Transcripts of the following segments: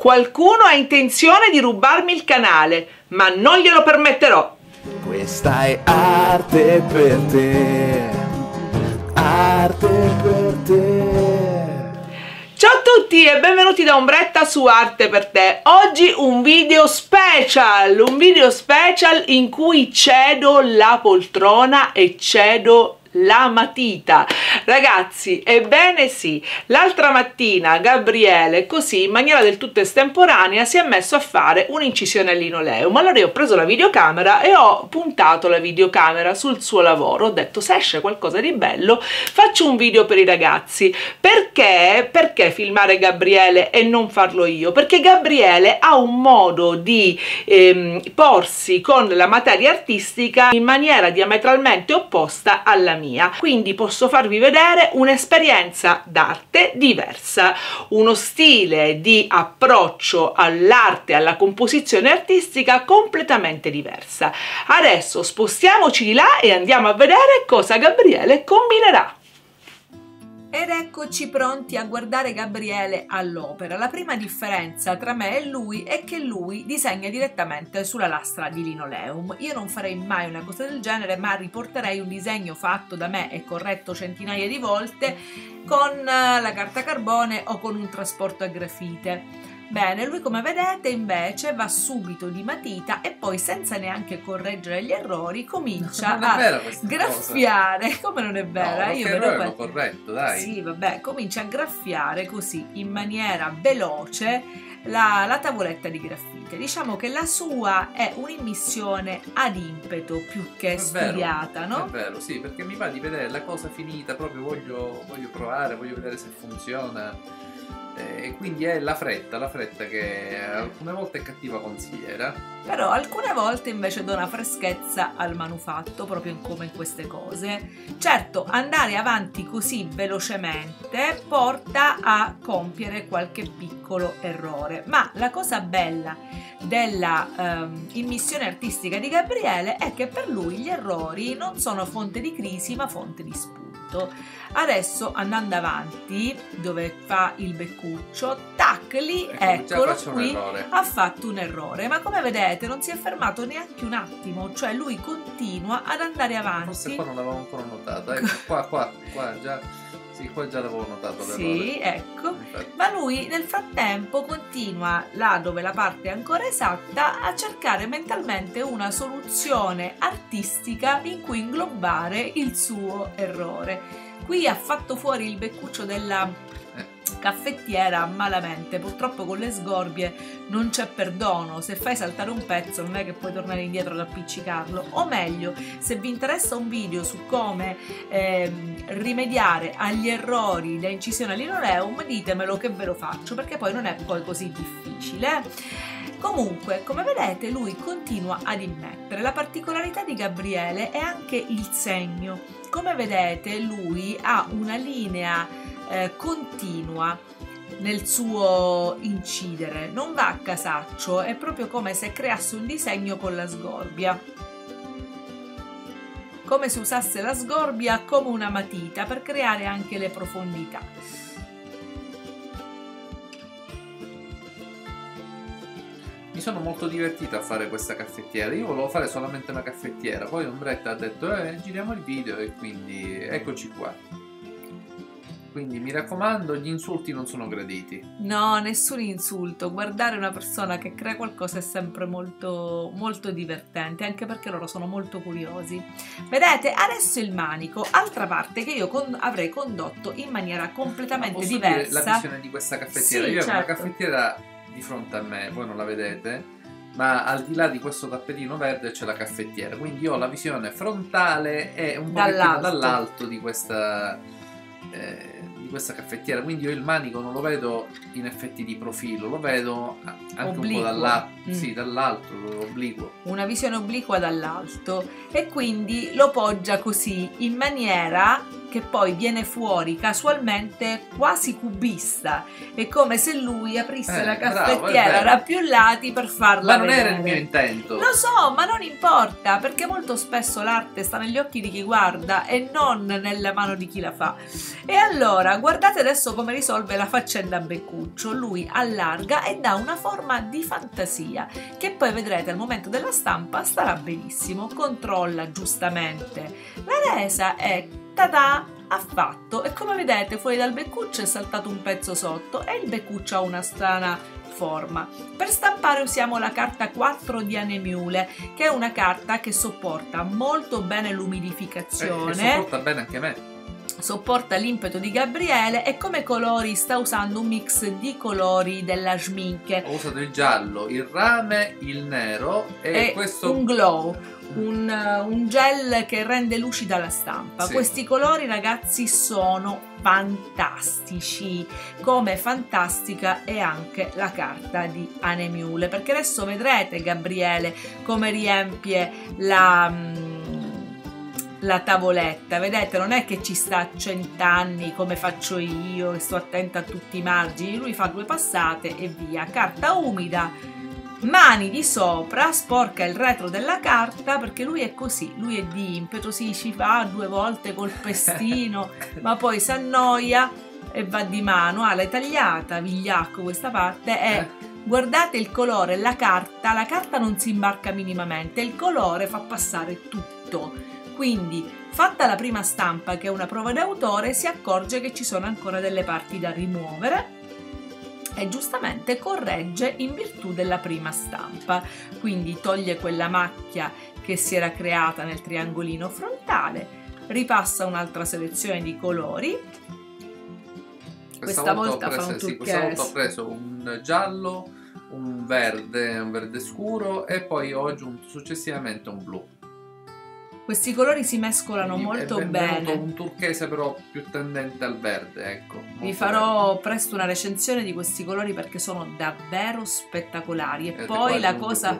Qualcuno ha intenzione di rubarmi il canale, ma non glielo permetterò. Questa è arte per te, arte per te. Ciao a tutti e benvenuti da Ombretta su Arte per te. Oggi un video special, un video special in cui cedo la poltrona e cedo la matita ragazzi ebbene sì l'altra mattina Gabriele così in maniera del tutto estemporanea si è messo a fare un'incisione al linoleum allora io ho preso la videocamera e ho puntato la videocamera sul suo lavoro. Ho detto se esce qualcosa di bello faccio un video per i ragazzi. Perché? Perché filmare Gabriele e non farlo io? Perché Gabriele ha un modo di ehm, porsi con la materia artistica in maniera diametralmente opposta alla mia. Quindi posso farvi vedere un'esperienza d'arte diversa uno stile di approccio all'arte alla composizione artistica completamente diversa. Adesso spostiamoci di là e andiamo a vedere cosa Gabriele combinerà ed eccoci pronti a guardare Gabriele all'opera. La prima differenza tra me e lui è che lui disegna direttamente sulla lastra di linoleum. Io non farei mai una cosa del genere, ma riporterei un disegno fatto da me e corretto centinaia di volte con eh, la carta carbone o con un trasporto a grafite. Bene, lui come vedete invece va subito di matita e poi senza neanche correggere gli errori comincia a graffiare, cosa. come non è vera? No, Io vedo que- corretto, dai. Sì, vabbè, comincia a graffiare così in maniera veloce la, la, tavoletta di graffite. Diciamo che la sua è un'immissione ad impeto più che è studiata, vero, no? È vero, sì, perché mi va di vedere la cosa finita, proprio voglio, voglio provare, voglio vedere se funziona e quindi è la fretta, la fretta che alcune volte è cattiva consigliera. Però alcune volte invece dona freschezza al manufatto, proprio come in queste cose. Certo, andare avanti così velocemente porta a compiere qualche piccolo errore, ma la cosa bella della um, immissione artistica di Gabriele è che per lui gli errori non sono fonte di crisi ma fonte di spunto fatto adesso andando avanti dove fa il beccuccio tac lì ecco, eccolo qui ha fatto un errore. Ma come vedete non si è fermato neanche un attimo cioè lui continua ad andare avanti. forse qua non l'avevo ancora notato ecco qua qua qua già sì, qua già l'avevo notato Sì, ecco. Infatti. Ma lui nel frattempo continua là dove la parte è ancora esatta a cercare mentalmente una soluzione artistica in cui inglobare il suo errore. Qui ha fatto fuori il beccuccio della caffettiera malamente, purtroppo con le sgorbie non c'è perdono, se fai saltare un pezzo non è che puoi tornare indietro ad appiccicarlo, o meglio, se vi interessa un video su come eh, rimediare agli errori da incisione all'inoleum, ditemelo che ve lo faccio, perché poi non è poi così difficile. Comunque, come vedete, lui continua ad immettere. La particolarità di Gabriele è anche il segno. Come vedete, lui ha una linea eh, continua nel suo incidere, non va a casaccio, è proprio come se creasse un disegno con la sgorbia. Come se usasse la sgorbia come una matita per creare anche le profondità. mi sono molto divertito a fare questa caffettiera. Io volevo fare solamente una caffettiera, poi Ombretta ha detto eh, giriamo il video e quindi eccoci qua. Quindi mi raccomando, gli insulti non sono graditi. No, nessun insulto. Guardare una persona che crea qualcosa è sempre molto, molto divertente, anche perché loro sono molto curiosi. Vedete, adesso il manico, altra parte che io con, avrei condotto in maniera completamente diversa. la visione di questa caffettiera. Sì, io certo. ho una caffettiera di fronte a me, voi non la vedete, ma al di là di questo tappetino verde c'è la caffettiera, quindi ho la visione frontale e un po' dall'alto. dall'alto di questa, eh, di questa caffettiera, quindi io il manico non lo vedo in effetti di profilo, lo vedo anche obliquo. un po' dall'alto, mm. sì, dall'alto, obliquo. Una visione obliqua dall'alto e quindi lo poggia così in maniera che poi viene fuori casualmente quasi cubista. È come se lui aprisse Eh, la bravo, è caffettiera vero. da più lati per farla Ma non vedere. era il mio intento. Lo so, ma non importa, perché molto spesso l'arte sta negli occhi di chi guarda e non nella mano di chi la fa. E allora, guardate adesso come risolve la faccenda Beccuccio. Lui allarga e dà una forma di fantasia, che poi vedrete al momento della stampa starà benissimo. Controlla giustamente la resa e tada! Ha fatto e come vedete fuori dal beccuccio è saltato un pezzo sotto e il beccuccio ha una strana forma. Per stampare usiamo la carta 4 di Anemule, che è una carta che sopporta molto bene Eh, l'umidificazione, e sopporta bene anche me. sopporta l'impeto di Gabriele e come colori sta usando un mix di colori della Schminke. Ho usato il giallo, il rame, il nero e, E questo un glow, un, un gel che rende lucida la stampa. Sì. Questi colori, ragazzi, sono fantastici. Come fantastica è anche la carta di Anemule, perché adesso vedrete Gabriele come riempie la. mm, la tavoletta, vedete, non è che ci sta cent'anni come faccio io, che sto attenta a tutti i margini, lui fa due passate e via. Carta umida, mani di sopra, sporca il retro della carta perché lui è così, lui è di impeto, sì, ci fa due volte col pestino, ma poi si annoia e va di mano, ha la tagliata, vigliacco questa parte e guardate il colore, la carta, la carta non si imbarca minimamente, il colore fa passare tutto. Quindi, fatta la prima stampa che è una prova d'autore, si accorge che ci sono ancora delle parti da rimuovere e giustamente corregge in virtù della prima stampa. Quindi toglie quella macchia che si era creata nel triangolino frontale, ripassa un'altra selezione di colori. Questa volta ho fa preso, un sì, questa volta ho preso un giallo, un verde, un verde scuro e poi ho aggiunto successivamente un blu. Questi colori si mescolano Quindi molto è bene. un turchese però più tendente al verde, ecco. Vi farò presto una recensione di questi colori perché sono davvero spettacolari. E Vedete poi la cosa,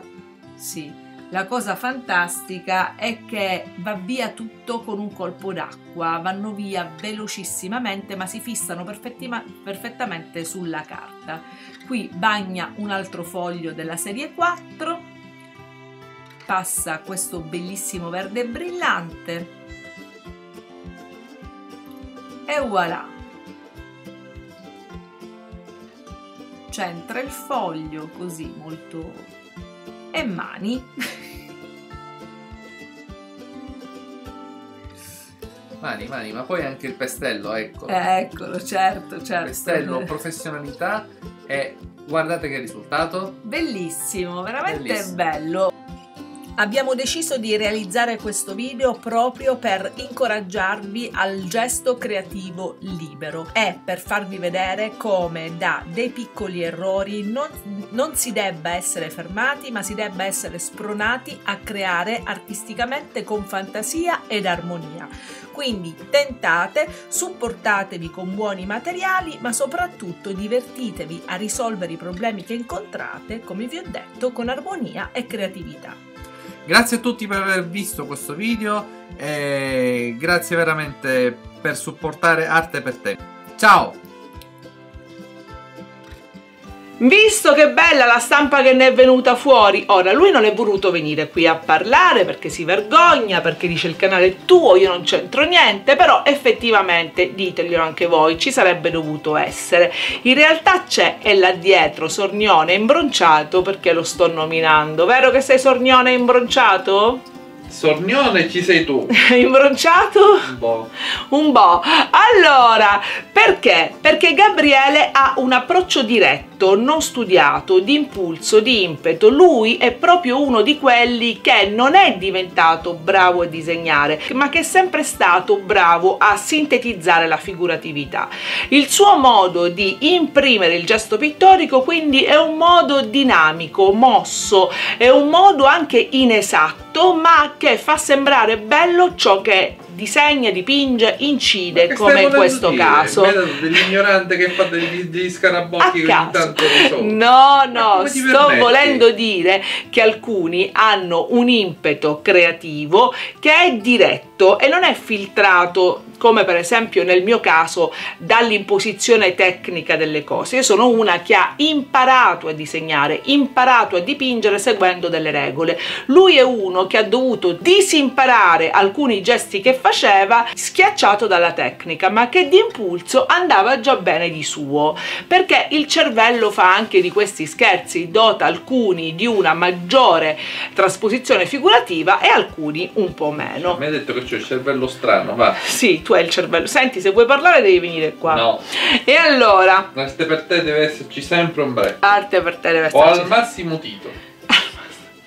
sì, la cosa fantastica è che va via tutto con un colpo d'acqua, vanno via velocissimamente ma si fissano perfettamente sulla carta. Qui bagna un altro foglio della serie 4, passa questo bellissimo verde brillante e voilà! Centra il foglio così molto e mani Mani, mani, ma poi anche il pestello, ecco. eccolo certo certo Pestello, professionalità e guardate che risultato. bellissimo veramente Bellissimo. bello Abbiamo deciso di realizzare questo video proprio per incoraggiarvi al gesto creativo libero e per farvi vedere come da dei piccoli errori non, non si debba essere fermati ma si debba essere spronati a creare artisticamente con fantasia ed armonia. Quindi tentate, supportatevi con buoni materiali, ma soprattutto divertitevi a risolvere i problemi che incontrate, come vi ho detto, con armonia e creatività. Grazie a tutti per aver visto questo video e grazie veramente per supportare Arte per te. Ciao! Visto che bella la stampa che ne è venuta fuori, ora lui non è voluto venire qui a parlare perché si vergogna, perché dice il canale è tuo, io non c'entro niente, però effettivamente diteglielo anche voi, ci sarebbe dovuto essere. In realtà c'è e là dietro Sornione imbronciato perché lo sto nominando, vero che sei Sornione imbronciato? Sornione ci sei tu! imbronciato? Boh. Un po'. Allora, perché? Perché Gabriele ha un approccio diretto, non studiato, di impulso, di impeto. Lui è proprio uno di quelli che non è diventato bravo a disegnare, ma che è sempre stato bravo a sintetizzare la figuratività. Il suo modo di imprimere il gesto pittorico quindi è un modo dinamico, mosso, è un modo anche inesatto, ma che fa sembrare bello ciò che disegna, dipinge, incide, come in questo caso. dell'ignorante che fa degli, degli scarabocchi ogni tanto risolve. No, no, sto permetti? volendo dire che alcuni hanno un impeto creativo che è diretto e non è filtrato come per esempio nel mio caso dall'imposizione tecnica delle cose. Io sono una che ha imparato a disegnare, imparato a dipingere seguendo delle regole. Lui è uno che ha dovuto disimparare alcuni gesti che faceva schiacciato dalla tecnica, ma che di impulso andava già bene di suo, perché il cervello fa anche di questi scherzi, dota alcuni di una maggiore trasposizione figurativa e alcuni un po' meno. Mi hai detto che c'è il cervello strano, va. Sì, tu hai il cervello. Senti, se vuoi parlare devi venire qua. No. E allora? Arte per te deve esserci sempre un break. Arte per te deve O esserci. al massimo Tito.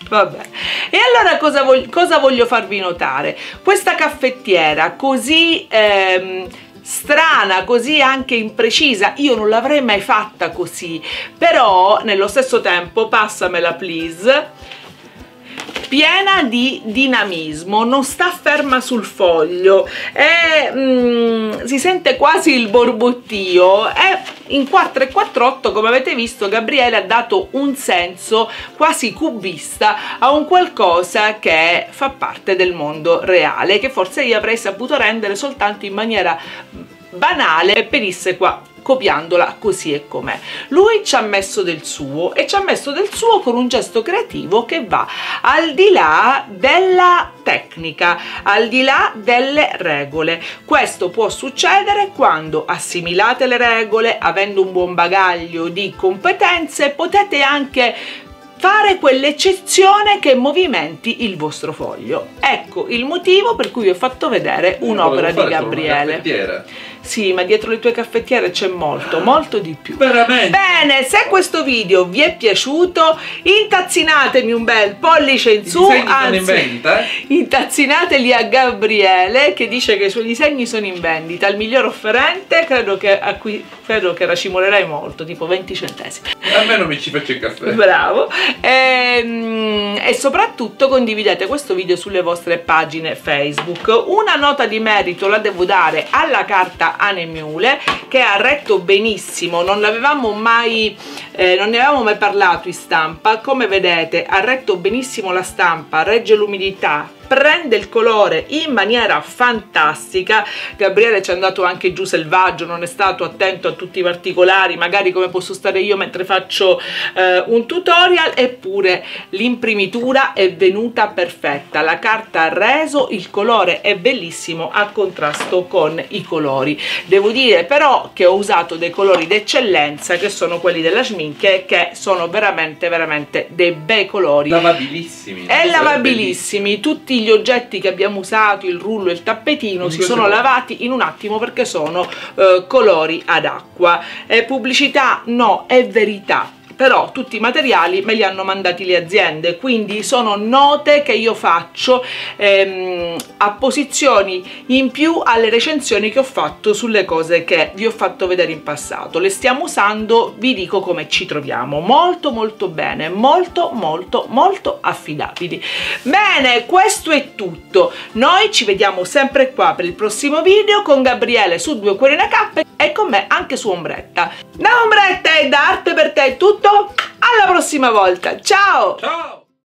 Vabbè. E allora cosa voglio, cosa voglio farvi notare? Questa caffettiera così ehm, strana, così anche imprecisa, io non l'avrei mai fatta così, però nello stesso tempo, passamela please, piena di dinamismo, non sta ferma sul foglio, è, mm, si sente quasi il borbottio, è in 4 e 48 come avete visto Gabriele ha dato un senso quasi cubista a un qualcosa che fa parte del mondo reale, che forse io avrei saputo rendere soltanto in maniera banale e pedissequa copiandola così e com'è. Lui ci ha messo del suo e ci ha messo del suo con un gesto creativo che va al di là della tecnica, al di là delle regole. Questo può succedere quando assimilate le regole, avendo un buon bagaglio di competenze, potete anche fare quell'eccezione che movimenti il vostro foglio. Ecco il motivo per cui vi ho fatto vedere un'opera di Gabriele. Sì, ma dietro le tue caffettiere c'è molto, molto di più. Veramente? Bene, se questo video vi è piaciuto, intazzinatemi un bel pollice in su, I anzi, in vendita, eh? intazzinateli a Gabriele che dice che i suoi disegni sono in vendita. Il miglior offerente, credo che, a cui, credo che racimolerei molto, tipo 20 centesimi. Almeno mi ci faccio il caffè. Bravo. E, e, soprattutto condividete questo video sulle vostre pagine Facebook. Una nota di merito la devo dare alla carta Anemule che ha retto benissimo, non l'avevamo mai eh, non ne avevamo mai parlato in stampa, come vedete ha retto benissimo la stampa, regge l'umidità, prende il colore in maniera fantastica. Gabriele ci è andato anche giù selvaggio non è stato attento a tutti i particolari magari come posso stare io mentre faccio eh, un tutorial eppure l'imprimitura è venuta perfetta. La carta ha reso il colore è bellissimo a contrasto con i colori. Devo dire però che ho usato dei colori d'eccellenza che sono quelli della schminke che sono veramente veramente dei bei colori. Lavabilissimi. E lavabilissimi. Tutti tutti gli oggetti che abbiamo usato, il rullo e il tappetino, si sono lavati in un attimo perché sono eh, colori ad acqua. È pubblicità? No, è verità però tutti i materiali me li hanno mandati le aziende quindi sono note che io faccio ehm, a posizioni in più alle recensioni che ho fatto sulle cose che vi ho fatto vedere in passato. Le stiamo usando vi dico come ci troviamo. Molto molto bene molto molto molto affidabili. Bene questo è tutto. Noi ci vediamo sempre qua per il prossimo video con Gabriele su due cuori una cappa e con me anche su Ombretta da Ombretta e da Arte per te è tutto. Alla prossima volta. Ciao. Ciao